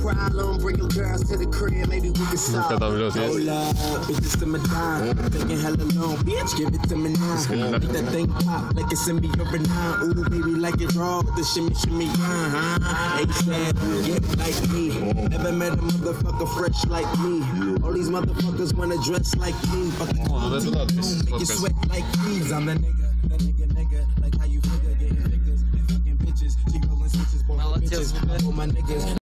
problem, bring your girls to the crib, maybe we can solve it. No love, bitches to my dime. Taking hella long, bitch, give it to me now. Make that thing pop like it's in me or benign. Ooh, baby, like it raw, the shimmy, shimmy, yeah. Ain't sad, get like me. Never met a motherfucker fresh like me. All these motherfuckers wanna dress like me. But the oh, that's what that Make you sweat like these. I'm the nigga, nigga, nigga. Like how you figure, getting niggas and fucking bitches. Keep rolling switches, boy, bitches. All my niggas.